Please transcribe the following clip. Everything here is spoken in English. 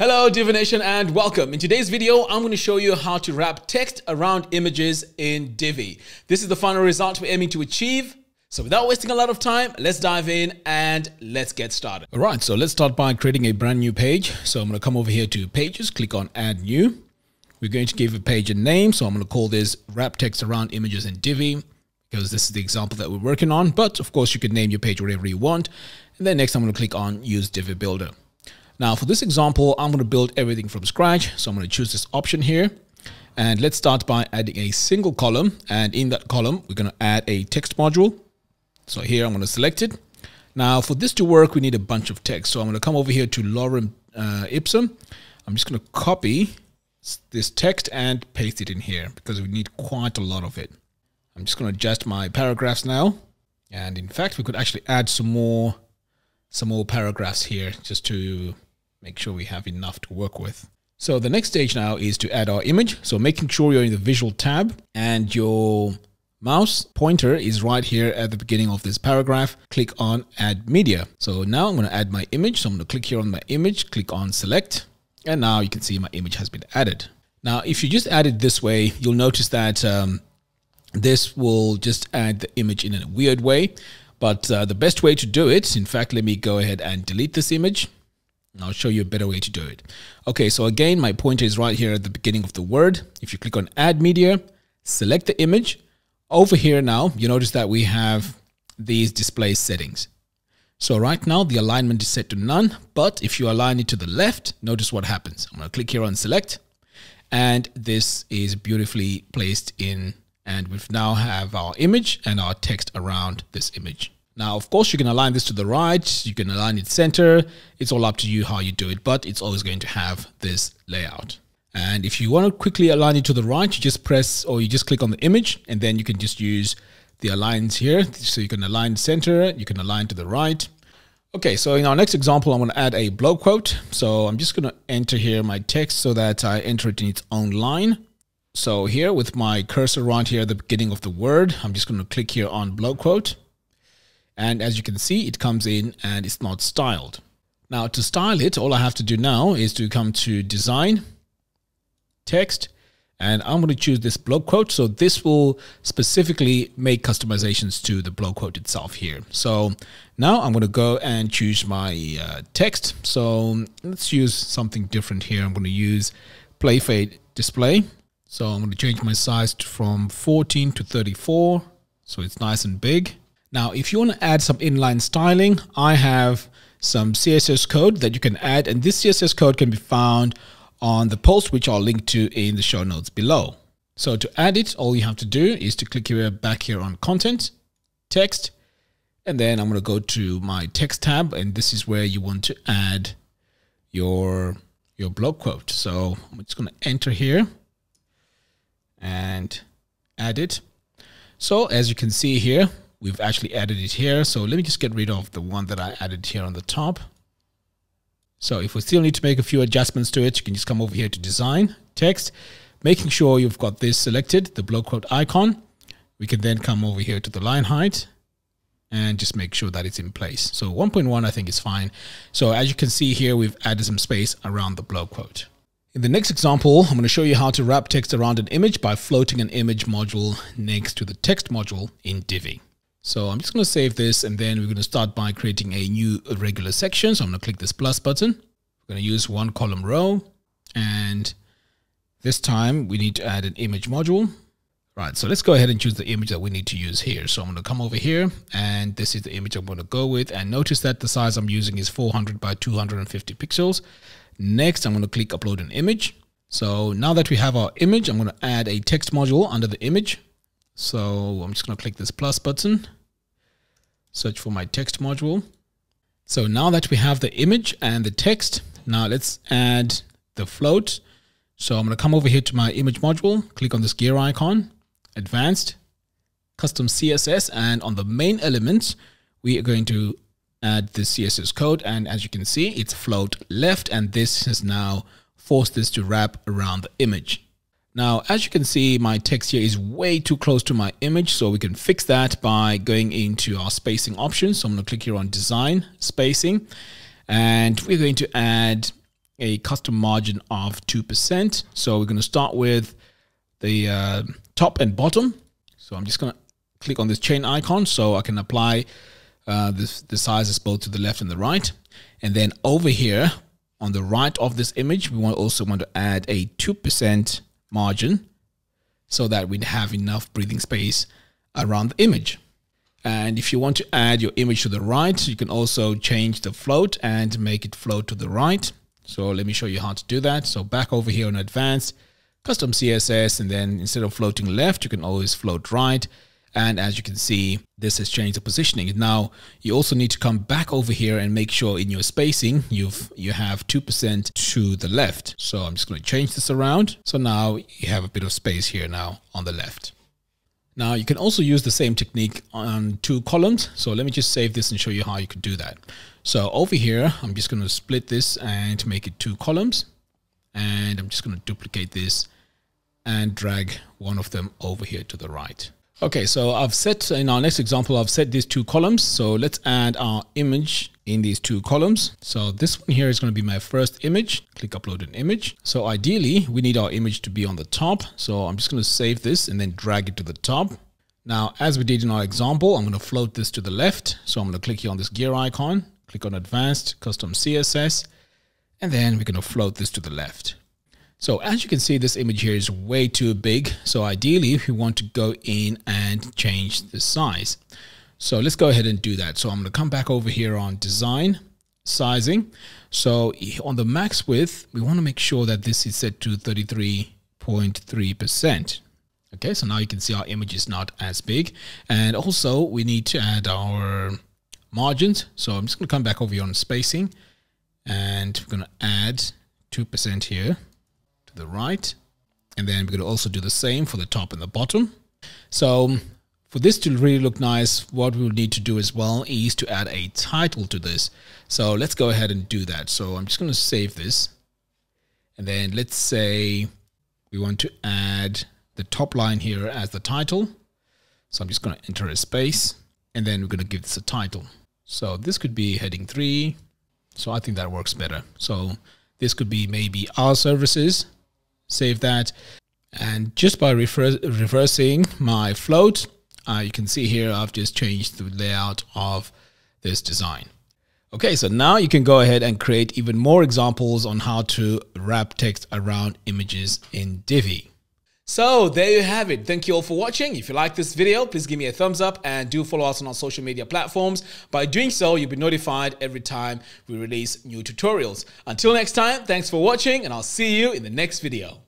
Hello Divi Nation and welcome. In today's video, I'm going to show you how to wrap text around images in Divi. This is the final result we're aiming to achieve. So without wasting a lot of time, let's dive in and let's get started. All right, so let's start by creating a brand new page. So I'm going to come over here to pages, click on add new. We're going to give a page a name. So I'm going to call this wrap text around images in Divi because this is the example that we're working on. But of course you can name your page whatever you want. And then next I'm going to click on use Divi builder. Now for this example, I'm going to build everything from scratch. So I'm going to choose this option here. And let's start by adding a single column. And in that column, we're going to add a text module. So here I'm going to select it. Now for this to work, we need a bunch of text. So I'm going to come over here to Lorem uh, Ipsum. I'm just going to copy this text and paste it in here because we need quite a lot of it. I'm just going to adjust my paragraphs now. And in fact, we could actually add some more, some more paragraphs here just to make sure we have enough to work with. So the next stage now is to add our image. So making sure you're in the visual tab and your mouse pointer is right here at the beginning of this paragraph. Click on add media. So now I'm going to add my image. So I'm going to click here on my image, click on select. And now you can see my image has been added. Now, if you just add it this way, you'll notice that um, this will just add the image in a weird way. But uh, the best way to do it, in fact, let me go ahead and delete this image. I'll show you a better way to do it. Okay, so again, my pointer is right here at the beginning of the word. If you click on add media, select the image. Over here now, you notice that we have these display settings. So right now the alignment is set to none, but if you align it to the left, notice what happens. I'm going to click here on select and this is beautifully placed in and we've now have our image and our text around this image. Now, of course, you can align this to the right, you can align it center. It's all up to you how you do it, but it's always going to have this layout. And if you want to quickly align it to the right, you just press or you just click on the image and then you can just use the aligns here. So you can align center, you can align to the right. Okay, so in our next example, I'm going to add a block quote. So I'm just going to enter here my text so that I enter it in its own line. So here with my cursor right here at the beginning of the word, I'm just going to click here on block quote. And as you can see, it comes in and it's not styled. Now to style it, all I have to do now is to come to design, text, and I'm going to choose this block quote. So this will specifically make customizations to the block quote itself here. So now I'm going to go and choose my uh, text. So let's use something different here. I'm going to use play fade display. So I'm going to change my size from 14 to 34. So it's nice and big. Now, if you want to add some inline styling, I have some CSS code that you can add. And this CSS code can be found on the post, which I'll link to in the show notes below. So to add it, all you have to do is to click here back here on content, text, and then I'm going to go to my text tab. And this is where you want to add your, your block quote. So I'm just going to enter here and add it. So as you can see here, we've actually added it here. So let me just get rid of the one that I added here on the top. So if we still need to make a few adjustments to it, you can just come over here to design, text, making sure you've got this selected, the block quote icon. We can then come over here to the line height and just make sure that it's in place. So 1.1 I think is fine. So as you can see here, we've added some space around the block quote. In the next example, I'm going to show you how to wrap text around an image by floating an image module next to the text module in Divi. So I'm just going to save this and then we're going to start by creating a new regular section. So I'm going to click this plus button. We're going to use one column row and this time we need to add an image module. Right, so let's go ahead and choose the image that we need to use here. So I'm going to come over here and this is the image I'm going to go with and notice that the size I'm using is 400 by 250 pixels. Next, I'm going to click upload an image. So now that we have our image, I'm going to add a text module under the image. So I'm just going to click this plus button search for my text module. So now that we have the image and the text, now let's add the float. So I'm going to come over here to my image module, click on this gear icon, advanced, custom CSS, and on the main element, we are going to add the CSS code. And as you can see, it's float left, and this has now forced this to wrap around the image. Now, as you can see, my text here is way too close to my image, so we can fix that by going into our spacing options. So I'm going to click here on design, spacing, and we're going to add a custom margin of 2%. So we're going to start with the uh, top and bottom. So I'm just going to click on this chain icon so I can apply uh, this, the sizes both to the left and the right. And then over here on the right of this image, we want also want to add a 2% margin so that we have enough breathing space around the image. And if you want to add your image to the right, you can also change the float and make it float to the right. So let me show you how to do that. So back over here on advanced, custom CSS, and then instead of floating left, you can always float right. And as you can see, this has changed the positioning. Now you also need to come back over here and make sure in your spacing, you've, you have 2% to the left. So I'm just going to change this around. So now you have a bit of space here now on the left. Now you can also use the same technique on two columns. So let me just save this and show you how you could do that. So over here, I'm just going to split this and make it two columns. And I'm just going to duplicate this and drag one of them over here to the right. Okay, so I've set, in our next example, I've set these two columns. So let's add our image in these two columns. So this one here is going to be my first image. Click upload an image. So ideally, we need our image to be on the top. So I'm just going to save this and then drag it to the top. Now, as we did in our example, I'm going to float this to the left. So I'm going to click here on this gear icon, click on advanced custom CSS, and then we're going to float this to the left. So as you can see, this image here is way too big. So ideally, we want to go in and change the size. So let's go ahead and do that. So I'm going to come back over here on design, sizing. So on the max width, we want to make sure that this is set to 33.3%. Okay, so now you can see our image is not as big. And also we need to add our margins. So I'm just going to come back over here on spacing and we're going to add 2% here the right. And then we're going to also do the same for the top and the bottom. So for this to really look nice, what we'll need to do as well is to add a title to this. So let's go ahead and do that. So I'm just going to save this. And then let's say we want to add the top line here as the title. So I'm just going to enter a space and then we're going to give this a title. So this could be heading three. So I think that works better. So this could be maybe our services save that. And just by reversing my float, uh, you can see here I've just changed the layout of this design. Okay, so now you can go ahead and create even more examples on how to wrap text around images in Divi. So there you have it. Thank you all for watching. If you like this video, please give me a thumbs up and do follow us on our social media platforms. By doing so, you'll be notified every time we release new tutorials. Until next time, thanks for watching and I'll see you in the next video.